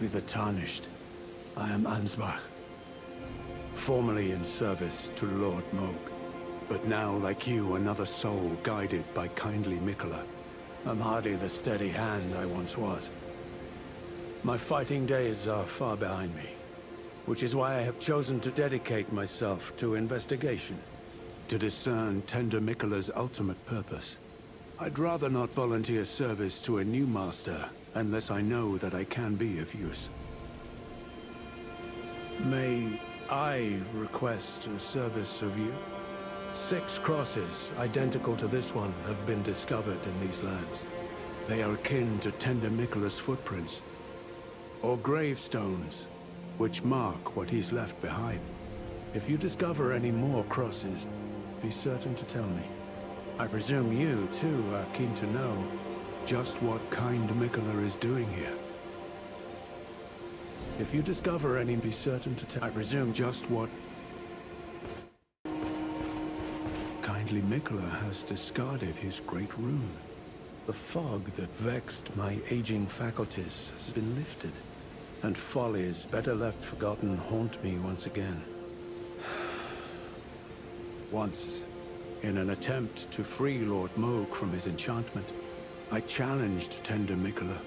be the Tarnished. I am Ansbach. Formerly in service to Lord Mohg, but now, like you, another soul guided by kindly Miquella. I'm hardly the steady hand I once was. My fighting days are far behind me, which is why I have chosen to dedicate myself to investigation, to discern Tender Miquella's ultimate purpose. I'd rather not volunteer service to a new master unless I know that I can be of use. May I request a service of you? Six crosses, identical to this one, have been discovered in these lands. They are akin to Tender Miquella's footprints, or gravestones, which mark what he's left behind. If you discover any more crosses, be certain to tell me. I presume you, too, are keen to know just what kind Miquella is doing here. If you discover any, be certain to tell. I presume just what kindly Miquella has discarded his great rune. The fog that vexed my aging faculties has been lifted, and follies better left forgotten haunt me once again. Once, in an attempt to free Lord Mohg from his enchantment, I challenged Tender Miquella,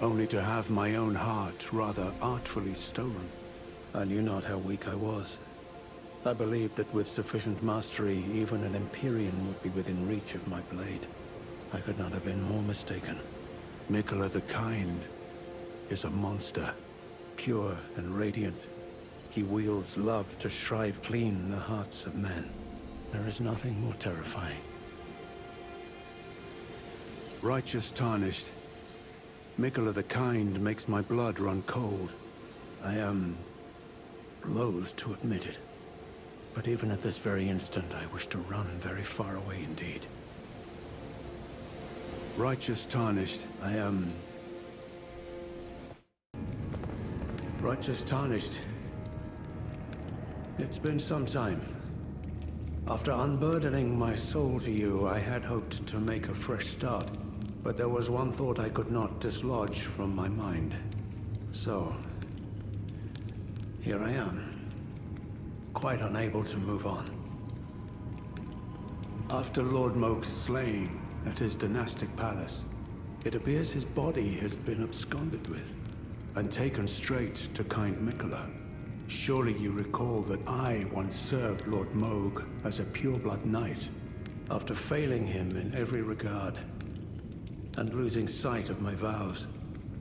only to have my own heart rather artfully stolen. I knew not how weak I was. I believed that with sufficient mastery, even an Empyrean would be within reach of my blade. I could not have been more mistaken. Miquella the Kind is a monster, pure and radiant. He wields love to shrive clean the hearts of men. There is nothing more terrifying. Righteous Tarnished. Miquella the Kind makes my blood run cold. I am... loath to admit it. But even at this very instant, I wish to run very far away indeed. Righteous Tarnished, I am... Righteous Tarnished. It's been some time. After unburdening my soul to you, I had hoped to make a fresh start. But there was one thought I could not dislodge from my mind. So... Here I am. Quite unable to move on. After Lord Mohg's slaying at his dynastic palace, it appears his body has been absconded with, and taken straight to kind Miquella. Surely you recall that I once served Lord Mohg as a pureblood knight, after failing him in every regard, and losing sight of my vows.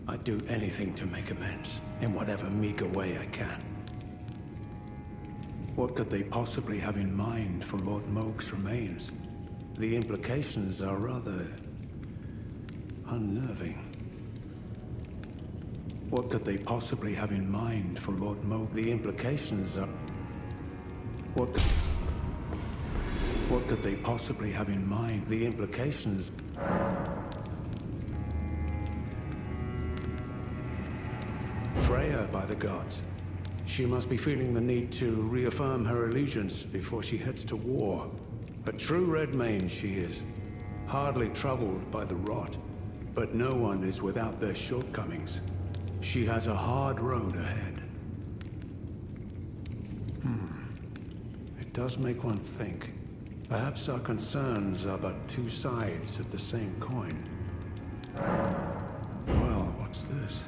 I'd do anything to make amends, in whatever meager way I can. What could they possibly have in mind for Lord Mohg's remains? The implications are rather... unnerving. What could they possibly have in mind for Lord Mohg? The implications are... What could... What could they possibly have in mind? The implications... Freyja, by the gods. She must be feeling the need to reaffirm her allegiance before she heads to war. A true Redmane she is. Hardly troubled by the rot. But no one is without their shortcomings. She has a hard road ahead. Hmm. It does make one think. Perhaps our concerns are but two sides of the same coin. Well, what's this?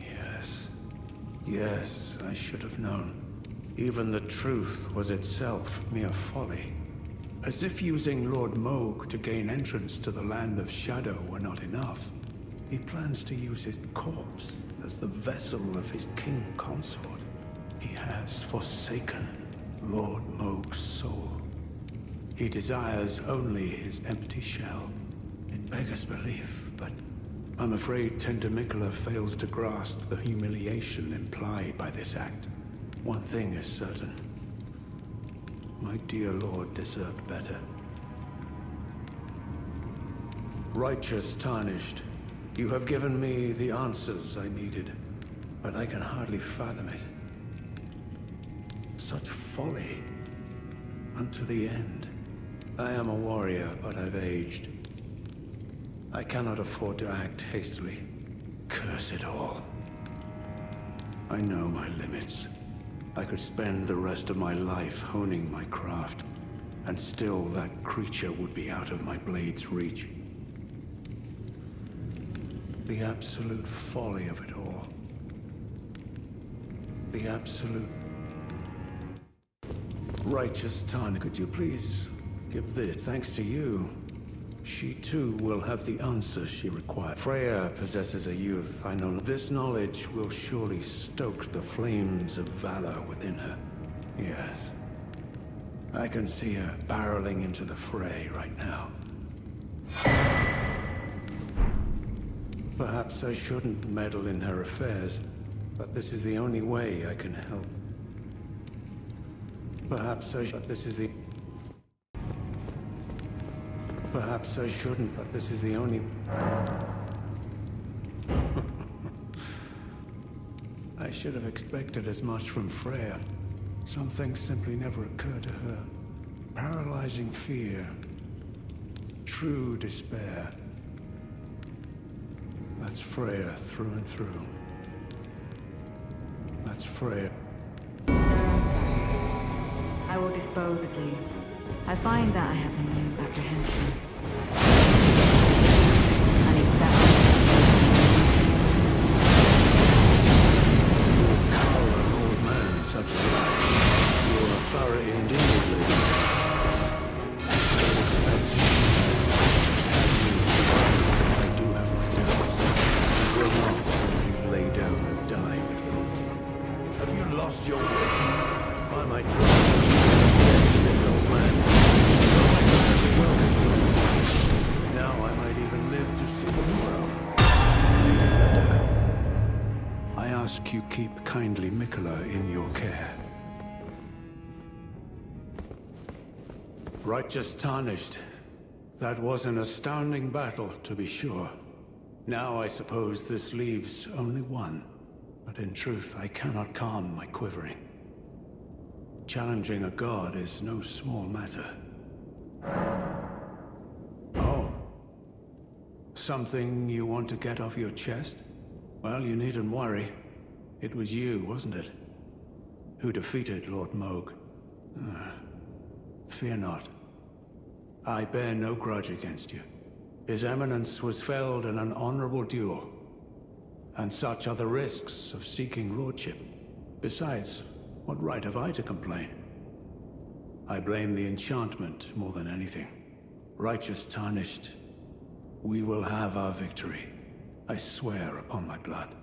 Yes. Yes, I should have known. Even the truth was itself mere folly. As if using Lord Mohg to gain entrance to the Land of Shadow were not enough, he plans to use his corpse as the vessel of his king consort. He has forsaken Lord Mohg's soul. He desires only his empty shell. It beggars belief, but I'm afraid Tender Miquella fails to grasp the humiliation implied by this act. One thing is certain. My dear lord deserved better. Righteous Tarnished, you have given me the answers I needed, but I can hardly fathom it. Such folly. Unto the end. I am a warrior, but I've aged. I cannot afford to act hastily. Curse it all. I know my limits. I could spend the rest of my life honing my craft, and still that creature would be out of my blade's reach. The absolute folly of it all. The absolute... Righteous Tan, could you please give this thanks to you? She too will have the answer she requires. Freyja possesses a youth, I know. This knowledge will surely stoke the flames of valor within her. Yes. I can see her barreling into the fray right now. Perhaps I shouldn't meddle in her affairs, but this is the only way I can help. Perhaps I should, this is the... Perhaps I shouldn't, but this is the only... I should have expected as much from Freyja. Some things simply never occur to her. Paralyzing fear. True despair. That's Freyja through and through. That's Freyja. I will dispose of you. I find that I have a new apprehension. Lost your way? By my trust, old man. Ask you keep kindly Miquella in your care. Righteous Tarnished. That was an astounding battle, to be sure. Now I suppose this leaves only one. But in truth, I cannot calm my quivering. Challenging a god is no small matter. Oh. Something you want to get off your chest? Well, you needn't worry. It was you, wasn't it? Who defeated Lord Mohg. Ah. Fear not. I bear no grudge against you. His Eminence was felled in an honorable duel. And such are the risks of seeking lordship. Besides, what right have I to complain? I blame the enchantment more than anything. Righteous Tarnished, we will have our victory. I swear upon my blood.